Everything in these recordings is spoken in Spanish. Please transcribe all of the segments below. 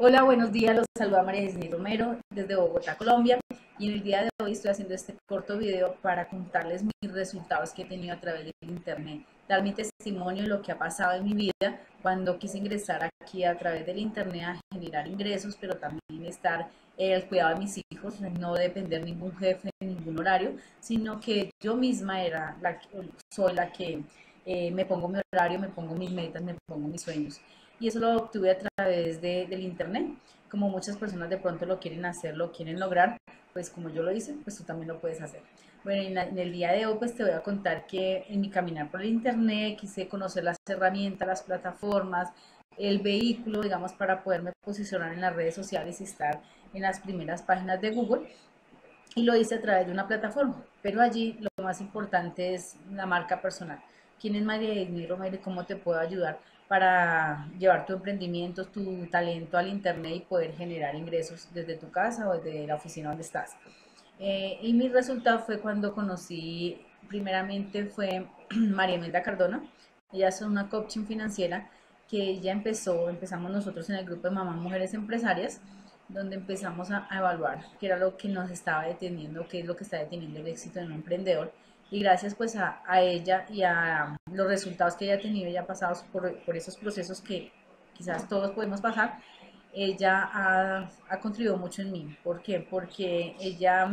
Hola, buenos días. Los saluda María Disney Romero desde Bogotá, Colombia. Y en el día de hoy estoy haciendo este corto video para contarles mis resultados que he tenido a través del internet, dar mi testimonio de lo que ha pasado en mi vida cuando quise ingresar aquí a través del internet a generar ingresos, pero también estar eh, al cuidado de mis hijos, no depender de ningún jefe, ningún horario, sino que yo misma era la, soy la que eh, me pongo mi horario, me pongo mis metas, me pongo mis sueños y eso lo obtuve a través de, del internet. Como muchas personas de pronto lo quieren hacer, lo quieren lograr, pues como yo lo hice, pues tú también lo puedes hacer. Bueno, en, el día de hoy pues te voy a contar que en mi caminar por el internet quise conocer las herramientas, las plataformas, el vehículo, digamos, para poderme posicionar en las redes sociales y estar en las primeras páginas de Google. Y lo hice a través de una plataforma, pero allí lo más importante es la marca personal. ¿Quién es María Edney Romero y cómo te puedo ayudar para llevar tu emprendimiento, tu talento al Internet y poder generar ingresos desde tu casa o desde la oficina donde estás. Eh, y mi resultado fue cuando conocí, primeramente fue María Imelda Cardona, ella es una coaching financiera que ella empezó, empezamos nosotros en el grupo de Mamás Mujeres Empresarias, donde empezamos a, a evaluar qué era lo que nos estaba deteniendo, qué es lo que está deteniendo el éxito de un emprendedor y gracias pues a, ella y a los resultados que ella ha tenido ya pasados por, por esos procesos que quizás todos podemos pasar, ella ha, ha, contribuido mucho en mí. ¿Por qué? Porque ella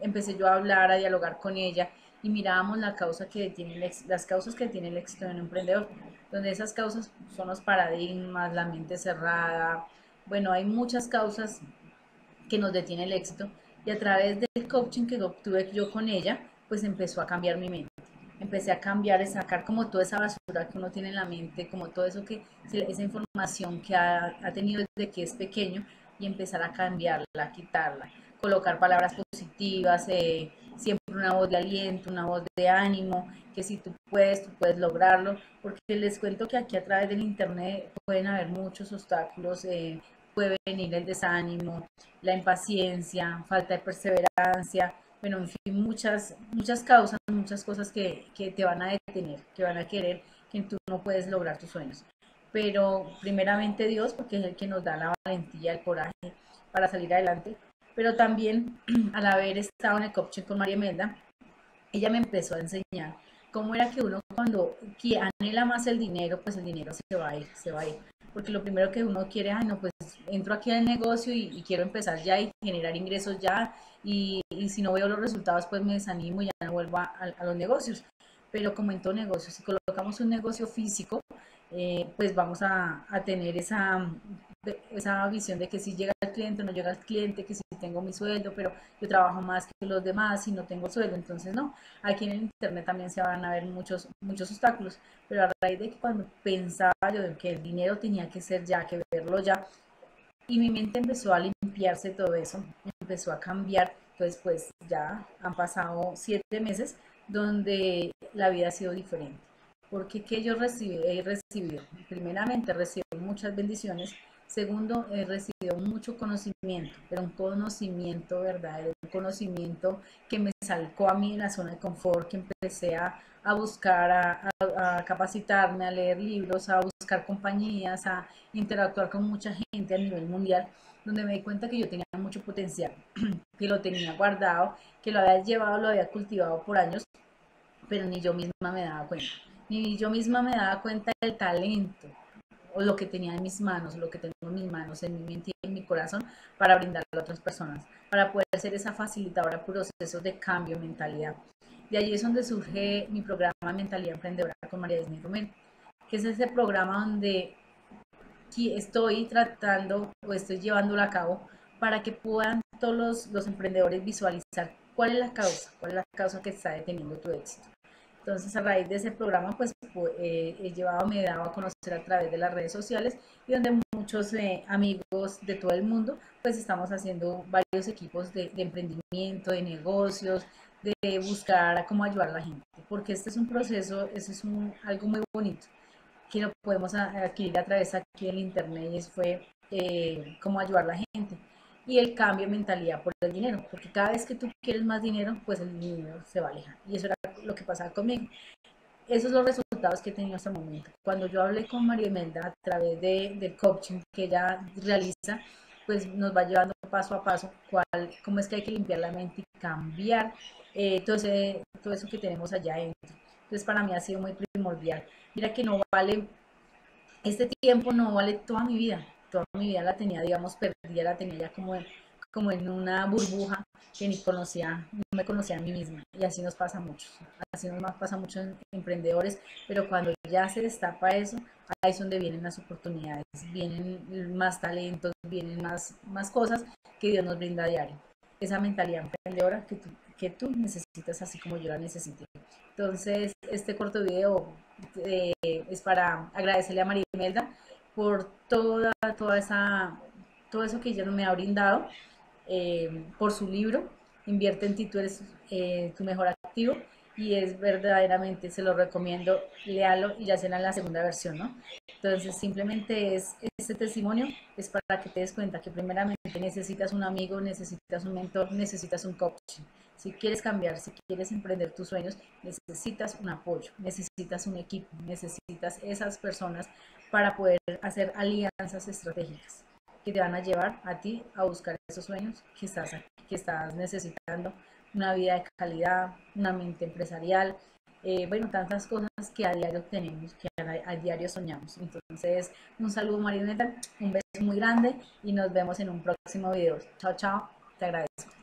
empecé yo a hablar, a dialogar con ella y mirábamos la causa que tiene las causas que tiene el éxito de un emprendedor, donde esas causas son los paradigmas, la mente cerrada, bueno, hay muchas causas que nos detienen el éxito y a través del coaching que obtuve yo con ella, pues empezó a cambiar mi mente. Empecé a cambiar, a sacar como toda esa basura que uno tiene en la mente, como todo eso que, esa información que ha, tenido desde que es pequeño y empezar a cambiarla, a quitarla, colocar palabras positivas, eh, siempre una voz de aliento, una voz de ánimo, que si tú puedes, tú puedes lograrlo, porque les cuento que aquí a través del internet pueden haber muchos obstáculos, eh, puede venir el desánimo, la impaciencia, falta de perseverancia, bueno, en fin, muchas, muchas causas, muchas cosas que, que te van a detener, que van a querer que tú no puedes lograr tus sueños. Pero primeramente Dios, porque es el que nos da la valentía, el coraje para salir adelante. Pero también al haber estado en el coaching con María Melda, ella me empezó a enseñar cómo era que uno cuando anhela más el dinero, pues el dinero se va a ir, se va a ir. Porque lo primero que uno quiere, ay no, pues entro aquí al negocio y, quiero empezar ya y generar ingresos ya y, si no veo los resultados pues me desanimo y ya no vuelvo a, los negocios. Pero como en todo negocio, si colocamos un negocio físico, eh, pues vamos a, a tener esa, esa visión de que si llega el cliente o no llega el cliente, que si tengo mi sueldo, pero yo trabajo más que los demás y no tengo sueldo. Entonces, no, aquí en el Internet también se van a ver muchos, muchos obstáculos. Pero a raíz de que cuando pensaba yo que el dinero tenía que ser ya, que verlo ya, y mi mente empezó a limpiarse todo eso, empezó a cambiar. Entonces, pues ya han pasado siete meses donde la vida ha sido diferente. Porque que yo recibí, he recibido, primeramente recibo muchas bendiciones, segundo he recibido mucho conocimiento, pero un conocimiento verdadero, un conocimiento que me sacó a mí en la zona de confort, que empecé a, a buscar, a, capacitarme, a leer libros, a buscar compañías, a interactuar con mucha gente a nivel mundial, donde me di cuenta que yo tenía mucho potencial, que lo tenía guardado, que lo había llevado, lo había cultivado por años, pero ni yo misma me daba cuenta. Ni yo misma me daba cuenta del talento o lo que tenía en mis manos, lo que tengo en mis manos, en mi mente y en mi corazón para brindarle a otras personas, para poder ser esa facilitadora procesos de cambio mentalidad. De allí es donde surge mi programa Mentalidad Emprendedora con María Disney Romero, que es ese programa donde estoy tratando o estoy llevándolo a cabo para que puedan todos los, emprendedores visualizar cuál es la causa, cuál es la causa que está deteniendo tu éxito. Entonces, a raíz de ese programa, pues eh, he llevado, me he dado a conocer a través de las redes sociales y donde muchos eh, amigos de todo el mundo, pues estamos haciendo varios equipos de, emprendimiento, de negocios, de buscar cómo ayudar a la gente, porque este es un proceso, eso es un, algo muy bonito que lo podemos adquirir a través aquí del internet y eso fue eh, cómo ayudar a la gente y el cambio de mentalidad por el dinero, porque cada vez que tú quieres más dinero, pues el dinero se va a alejar y eso era lo que pasaba conmigo. esos son los resultados que he tenido hasta el momento. Cuando yo hablé con María Imelda a través de, del coaching que ella realiza, pues nos va llevando paso a paso cuál, cómo es que hay que limpiar la mente y cambiar eh, todo, todo eso que tenemos allá adentro. Entonces para mí ha sido muy primordial. Mira que no vale, este tiempo no vale toda mi vida, toda mi vida la tenía, digamos, perdida, la tenía ya como como en una burbuja que ni conocía, no me conocía a mí misma. Y así nos pasa mucho. Así nos pasa mucho en emprendedores, pero cuando ya se destapa eso, ahí es donde vienen las oportunidades, vienen más talentos, vienen más, más cosas que Dios nos brinda a diario. Esa mentalidad emprendedora que tú, que tú necesitas así como yo la necesité. Entonces, este corto video eh, es para agradecerle a María Imelda por toda, toda esa, todo eso que ella me ha brindado eh, por su libro, Invierte en ti, tú eres eh, tu mejor activo y es verdaderamente, se lo recomiendo, léalo y ya será la segunda versión, ¿no? Entonces simplemente es, este testimonio es para que te des cuenta que primeramente necesitas un amigo, necesitas un mentor, necesitas un coach. Si quieres cambiar, si quieres emprender tus sueños, necesitas un apoyo, necesitas un equipo, necesitas esas personas para poder hacer alianzas estratégicas que te van a llevar a ti a buscar esos sueños que estás, que estás necesitando, una vida de calidad, una mente empresarial, eh, bueno, tantas cosas que a diario tenemos, que a, diario soñamos. Entonces, un saludo Marioneta, un beso muy grande y nos vemos en un próximo video. Chao, chao, te agradezco.